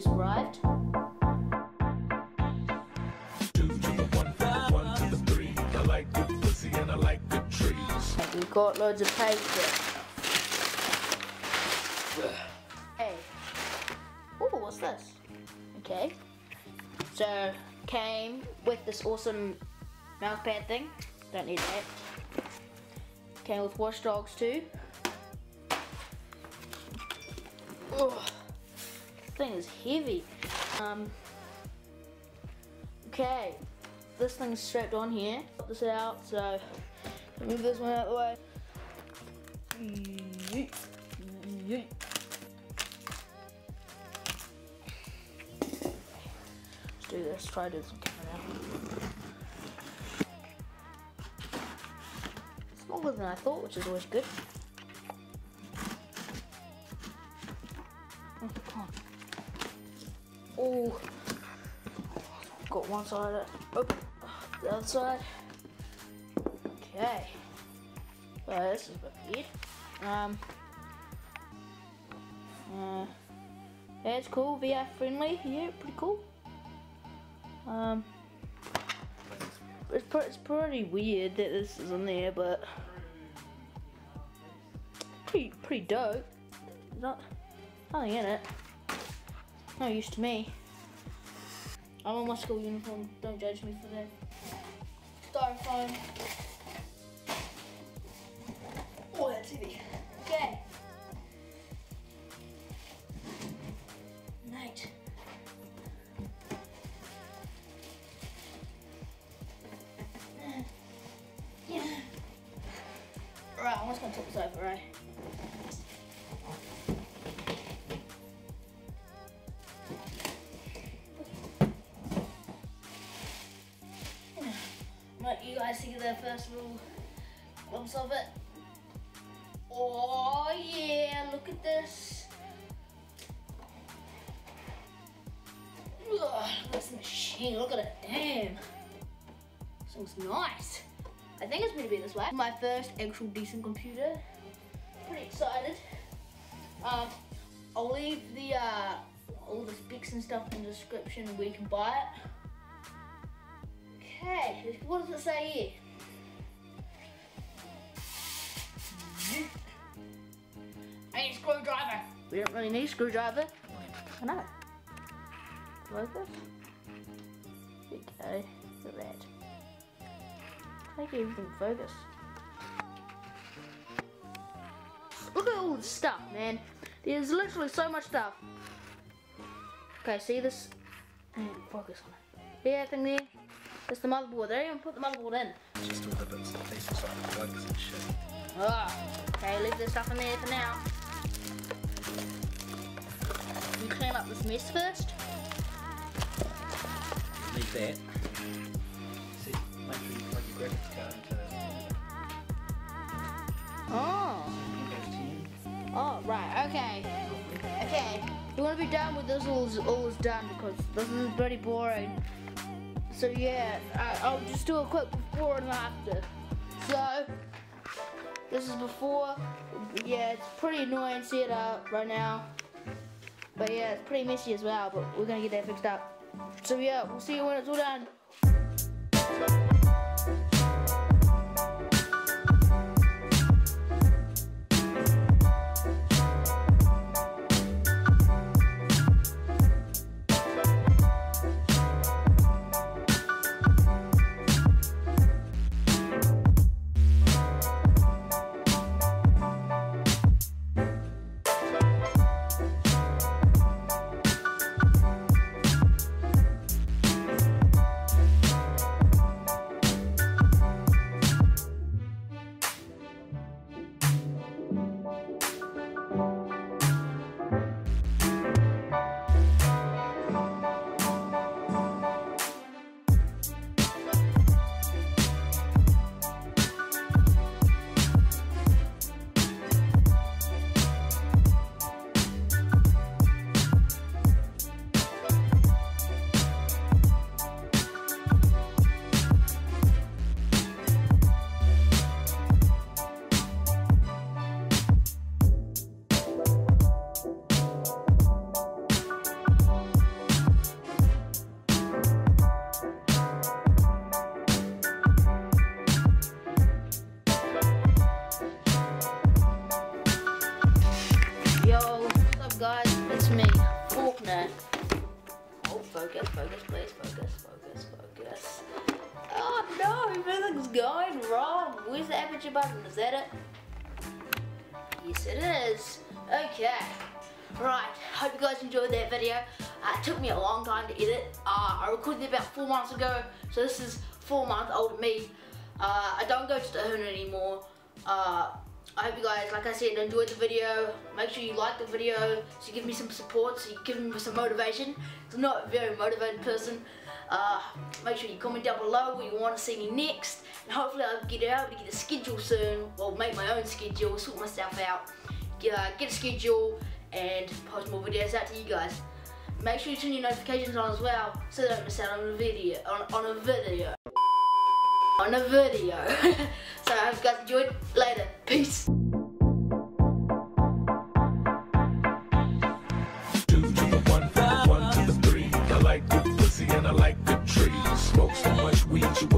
who's arrived. Two to the one, one to the three. I like pussy and I like trees. We've got loads of paper. Hey. Oh, what's this? Okay. So, came with this awesome mouse pad thing. Don't need that. Came with Watch Dogs too. This thing is heavy. Um. Okay, this thing's strapped on here. Put this out, so move this one out of the way. Yeet. Yeet. Let's do this. Try to do camera. Smaller than I thought, which is always good. Oh, got one side. Open. The other side. Okay. Well, this is a bit weird. Um. Uh. Yeah, it's cool. VR friendly. Yeah, pretty cool. Um. It's, it's pretty weird that this is in there, but pretty pretty dope. Not nothing in it. No use to me. I'm in my school uniform. Don't judge me for that. Styrofoam. Oh, that's heavy. Okay. Night. Yeah. Right, I'm just gonna tip this over, right? Guys see the first little glimpse of it. Oh yeah, look at this. Look at this machine, look at it, damn. This looks nice. I think it's gonna be this way. My first actual decent computer. Pretty excited. Um, I'll leave the uh, all the specs and stuff in the description where you can buy it. Okay, what does it say here? I need a screwdriver. We don't really need a screwdriver. I know. Like this. Okay, look at that. Make everything focus. Look at all the stuff, man. There's literally so much stuff. Okay, see this? And focus on it. See that thing there? That's the motherboard. They didn't even put the motherboard in. Just all the bits and pieces like the plugs and shit. Ah, okay, leave this stuff in there for now. We clean up this mess first. Leave that. See, make sure you plug your graphics card into. Oh, oh, right, okay. Okay, we want to be done with this all is, all is done because this is pretty boring. So yeah, I, I'll just do a quick before and after. So, this is before. Yeah, it's pretty annoying setup right now. But yeah, it's pretty messy as well, but we're gonna get that fixed up. So yeah, we'll see you when it's all done. Going wrong. Where's the aperture button? Is that it? Yes, it is. Okay. Right, hope you guys enjoyed that video. Uh, it took me a long time to edit. Uh, I recorded it about four months ago, so this is four months old me. Uh, I don't go to the Hoon anymore. Uh, I hope you guys, like I said, enjoyed the video. Make sure you like the video so you give me some support, so you give me some motivation. I'm not a very motivated person. Uh, make sure you comment down below what you want to see me next. And hopefully I'll get out to get a schedule soon. Well, make my own schedule, sort myself out. Get, uh, get a schedule and post more videos out to you guys. Make sure you turn your notifications on as well so don't miss out on a video. On, on a video. On a video. so I hope you guys enjoyed. Later. Peace. I like. Smoke so much weed you